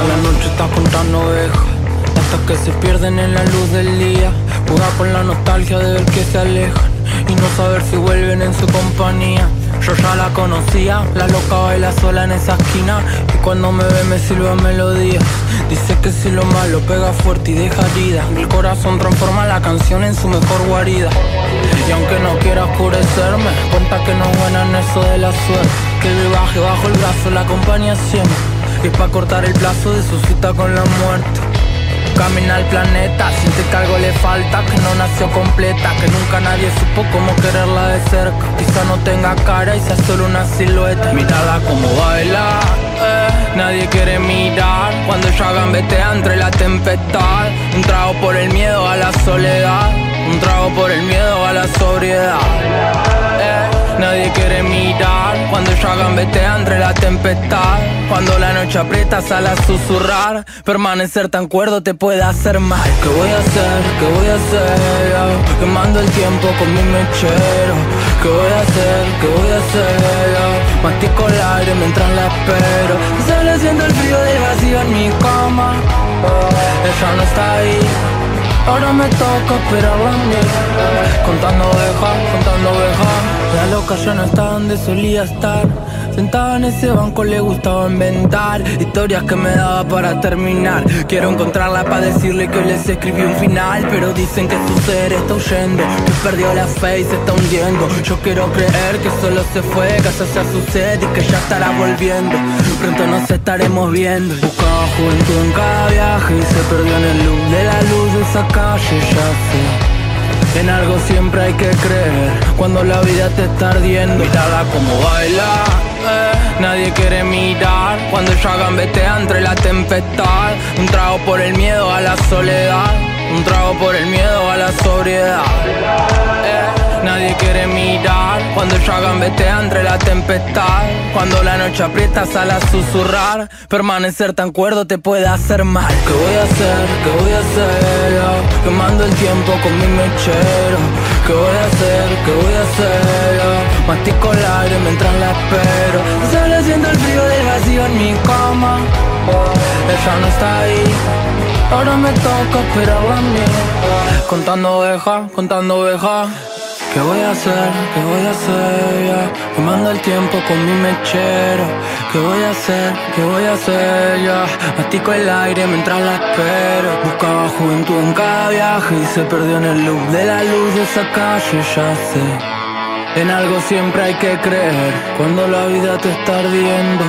ovejas contando ovejas hasta que se pierden en la luz del día. Juega con la nostalgia de ver que se alejan y no saber si vuelven en su compañía. Yo ya la conocía, la loca baila sola en esa esquina. Y cuando me ve me silba melodías Dice que si lo malo pega fuerte y deja herida. El corazón transforma la canción en su mejor guarida. Y aunque no quiera oscurecerme Cuenta que no es buena en eso de la suerte. Que el baje bajo el brazo la acompaña siempre Y pa' cortar el plazo de su cita con la muerte Camina al planeta, siente que algo le falta, que no nació completa, que nunca nadie supo cómo quererla de cerca. Quizá no tenga cara y sea solo una silueta. Mírala como baila, eh. nadie quiere mirar cuando ella gambetea entre la tempestad. Un trago por el miedo a la soledad, un trago por el miedo a la sobriedad. Eh. Nadie quiere ella gambetea entre la tempestad. Cuando la noche aprieta, sale a susurrar. Permanecer tan cuerdo te puede hacer mal. ¿Qué voy a hacer? ¿Qué voy a hacer? Quemando el tiempo con mi mechero. ¿Qué voy a hacer? ¿Qué voy a hacer? Mastico el aire mientras la espero. Se le siente el frío del vacío en mi cama. Ella no está ahí. Ahora me toca esperarla a mí Contando ovejas, contando ovejas. La loca ya no está donde solía estar. Sentada en ese banco le gustaba inventar Historias que me daba para terminar. Quiero encontrarla para decirle que les escribí un final Pero dicen que su ser está huyendo Que perdió la fe y se está hundiendo. Yo quiero creer que solo se fue Que eso sea su sed y que ya estará volviendo. Pronto nos estaremos viendo. Buscaba juventud en cada viaje Y se perdió en el loop de la luz esa calle Ya sé en algo siempre hay que creer Cuando la vida te está ardiendo Mirada como baila eh. Nadie quiere mirar Cuando ella gambetea entre la tempestad Un trago por el miedo a la soledad Un trago por el miedo a la sobriedad eh. Nadie quiere mirar Cuando ella gambetea entre la tempestad Cuando la noche aprieta sale a susurrar Permanecer tan cuerdo te puede hacer mal ¿Qué voy a hacer? ¿Qué voy a hacer? Quemando el tiempo con mi mechero. ¿Qué voy a hacer? ¿Qué voy a hacer? Yo, mastico el aire mientras la espero. Se le siento el frío del vacío en mi cama. Ella no está ahí. Ahora me toca esperarla a mí. Contando ovejas, contando ovejas ¿Qué voy a hacer? ¿Qué voy a hacer? Ya quemando el tiempo con mi mechero. ¿Qué voy a hacer? ¿Qué voy a hacer? Ya mastico el aire mientras la espero. Buscaba juventud en cada viaje y se perdió en el loop de la luz de esa calle. Ya sé. En algo siempre hay que creer cuando la vida te está ardiendo.